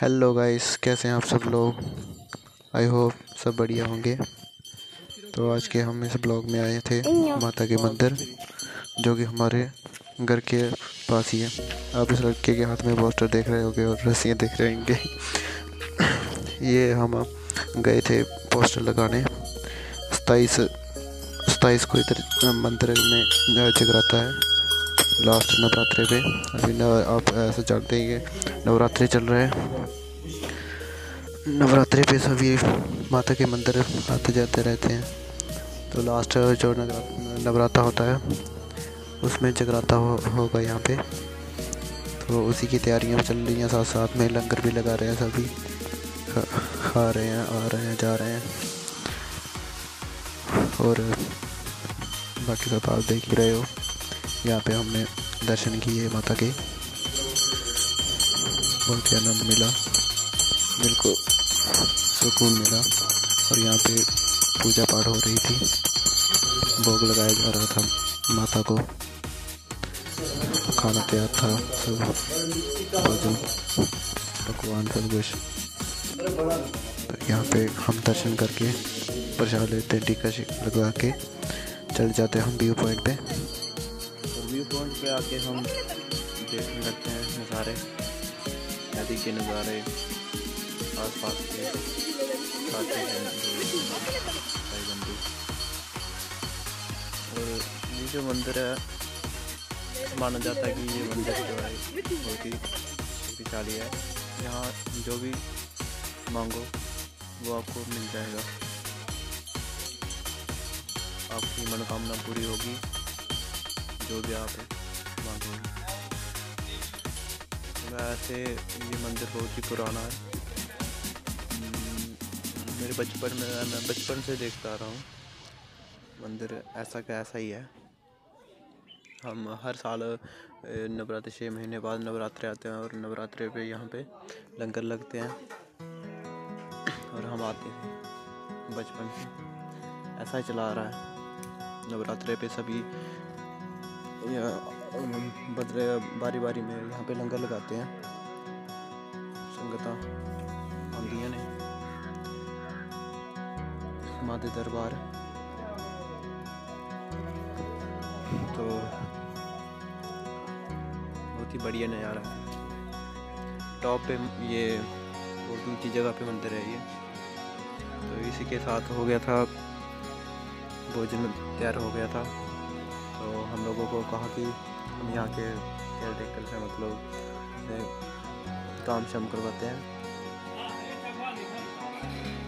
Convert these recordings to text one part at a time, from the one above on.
Hello guys कैसे हैं आप सब लोग? आई होप सब बढ़िया होंगे। तो आज के हम इस ब्लॉग में आए थे माता के मंदिर, जो कि हमारे घर के पास ही है। आप इस लड़के के हाथ में पोस्टर देख रहे होंगे और रस्सियाँ देख रहे होंगे। ये हम गए थे पोस्टर लगाने। सताईस सताईस को इधर मंदिर में जगराता है। लास्ट नवरात्रे पे। अभी न आप ऐसा जानते हैं कि नवरात्रि चल रहे हैं। नवरात्रि पे सभी माता के मंदिर आते जाते रहते हैं। तो लास्ट जो नवरात्रा होता है उसमें जगराता हो, होगा यहाँ पे। तो उसी की तैयारियाँ चल रही हैं साथ साथ में लंगर भी लगा रहे हैं सभी। खा, खा रहे हैं आ रहे हैं जा रहे हैं। और बाकी सब आप देख ही रहे हो। यहाँ पे हमने दर्शन किए माता के। बहुत ही आनंद मिला। दिल को सुकून मिला। और यहाँ पे पूजा पाठ हो रही थी। भोग लगाया जा रहा था माता को। खाना तैयार था सब। भोजन पकवान सब कुछ। तो यहाँ पे हम दर्शन करके प्रसाद लेते टीका लगवा के। चल जाते हम व्यू पॉइंट पे। पॉइंट पे आके हम देखने लगते हैं नज़ारे, नदी के नज़ारे आस पास के हैं और ये जो मंदिर है, माना जाता है कि ये मंदिर जो है, बहुत ही शक्तिशाली है। यहाँ जो भी मांगो, वो आपको मिल जाएगा। आपकी मनोकामना पूरी होगी। जो भी आप मांगोगे वैसे ये मंदिर बहुत ही पुराना है। हम्म, मेरे बचपन में मैं बचपन से देखता आ रहा हूँ। मंदिर ऐसा का ऐसा ही है। हम हर साल नवरात्रि छः महीने बाद नवरात्रे आते हैं और नवरात्रे पे यहाँ पे लंगर लगते हैं। और हम आते हैं बचपन से। ऐसा ही चला आ रहा है। नवरात्रे पे सभी बदले बारी बारी में यहाँ पे लंगर लगाते हैं। संगत, आंदिया ने। दरबार। तो बहुत ही बढ़िया नज़ारा। टॉप पे ये बहुत ऊँची जगह पे मंदिर है ये। तो इसी के साथ हो गया था, भोजन तैयार हो गया था। तो हम लोगों को कहा कि हम यहाँ के केयर टेकर से मतलब काम शाम करवाते हैं।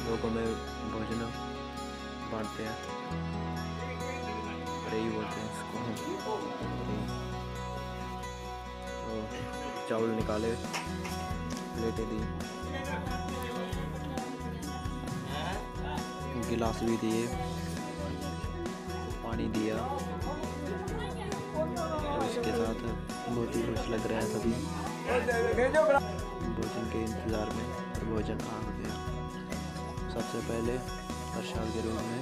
लोगों में भोजन बांटते हैं। ही बोलते हैं इसको हम। तो चावल निकाले, प्लेटें दी। गिलास भी दिए। पानी दिया। इसके साथ बहुत ही खुश लग रहे हैं सभी। भोजन के इंतज़ार में भोजन आ गया। सबसे पहले प्रसाद के रूप में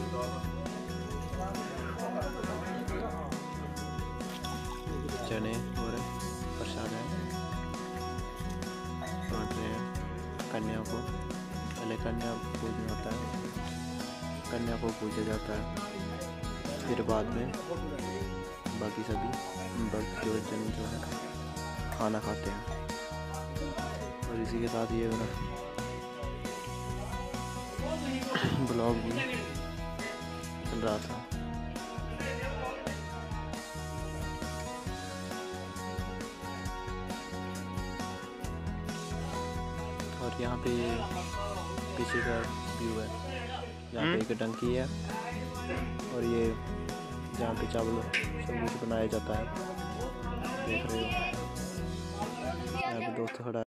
चने और प्रसाद है। बांट रहे हैं कन्या को, पहले कन्या पूजन होता है, कन्या को पूजा जाता है। फिर बाद में बाकी सभी भक्त जो जन जो है खाना खाते हैं। और इसी के साथ ये मेरा ब्लॉग भी चल रहा था। और यहाँ पे पीछे का व्यू है। यहाँ पे एक टंकी है और ये जहाँ पे चावल सब कुछ बनाया जाता है। देख रहे हो? यहाँ पे दोस्त खड़ा